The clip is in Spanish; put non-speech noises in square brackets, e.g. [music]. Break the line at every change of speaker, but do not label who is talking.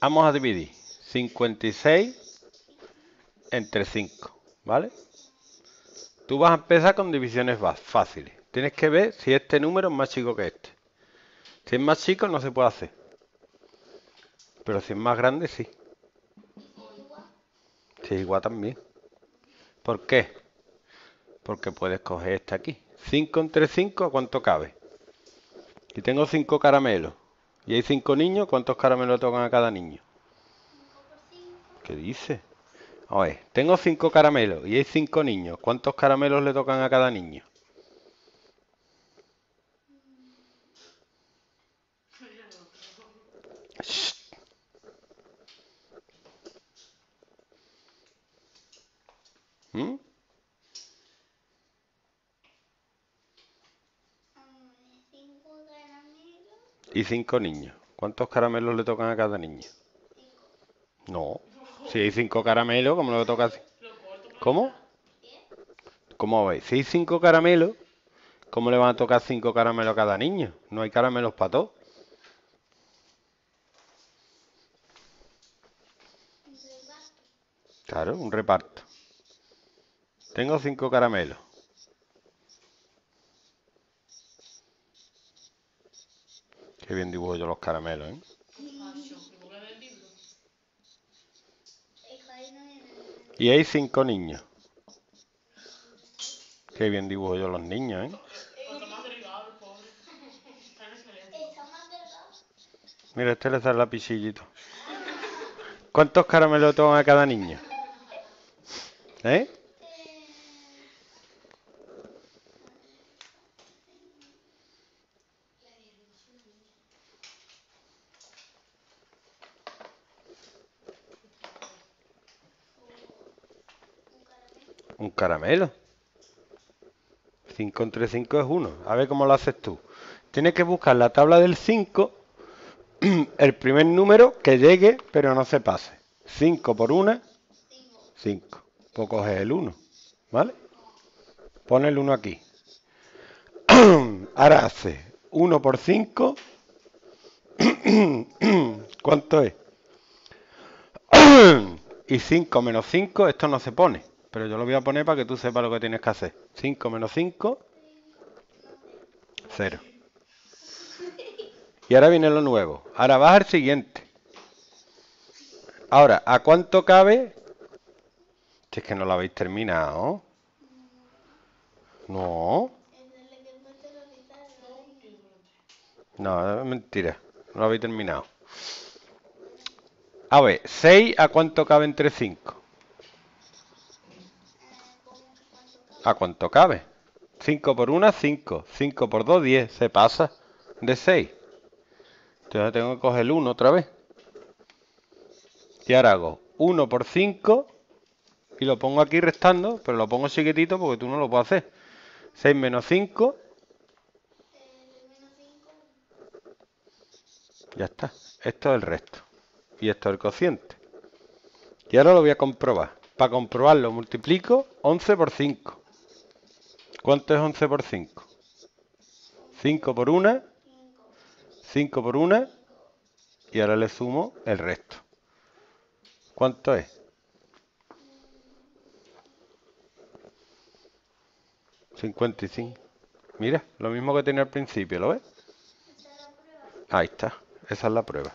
vamos a dividir 56 entre 5, ¿vale? Tú vas a empezar con divisiones fáciles. Tienes que ver si este número es más chico que este. Si es más chico no se puede hacer. Pero si es más grande, sí. Si es igual también. ¿Por qué? Porque puedes coger este aquí. 5 entre 5, ¿cuánto cabe? Y tengo 5 caramelos. Y hay 5 niños, ¿cuántos caramelos tocan a cada niño? ¿Qué dice? A ver, tengo 5 caramelos y hay 5 niños. ¿Cuántos caramelos le tocan a cada niño? ¿Mm? Y cinco niños. ¿Cuántos caramelos le tocan a cada niño? No. Si hay cinco caramelos, ¿cómo le toca así? ¿Cómo? ¿Cómo veis? Si hay cinco caramelos, ¿cómo le van a tocar cinco caramelos a cada niño? No hay caramelos para todos. Claro, un reparto. Tengo cinco caramelos. Qué bien dibujo yo los caramelos, ¿eh? Y hay cinco niños. Qué bien dibujo yo los niños, ¿eh? Mira, este le sale la pisillito. ¿Cuántos caramelos toma cada niño? ¿Eh? Un caramelo. 5 entre 5 es 1. A ver cómo lo haces tú. Tienes que buscar la tabla del 5, [clears throat] el primer número que llegue, pero no se pase. 5 por 1, 5. Pues coges el 1, ¿vale? Pon el 1 aquí. [clears throat] Ahora hace 1 por 5. [clears throat] ¿Cuánto es? y 5 menos 5, esto no se pone. Pero yo lo voy a poner para que tú sepas lo que tienes que hacer. 5 menos 5, 0. Y ahora viene lo nuevo. Ahora vas al siguiente. Ahora, ¿a cuánto cabe? Si es que no lo habéis terminado. No. No, es mentira. No lo habéis terminado. A ver, 6 a cuánto cabe entre 5. ¿A cuánto cabe? 5 por 1, 5. 5 por 2, 10. Se pasa de 6. Entonces tengo que coger el 1 otra vez. Y ahora hago 1 por 5 y lo pongo aquí restando, pero lo pongo chiquitito porque tú no lo puedes hacer. 6 menos 5. Ya está. Esto es el resto. Y esto es el cociente. Y ahora lo voy a comprobar. Para comprobarlo multiplico 11 por 5. ¿Cuánto es 11 por 5? 5 por 1, 5 por 1 y ahora le sumo el resto. ¿Cuánto es? 55. Mira, lo mismo que tenía al principio, ¿lo ves? Ahí está, esa es la prueba.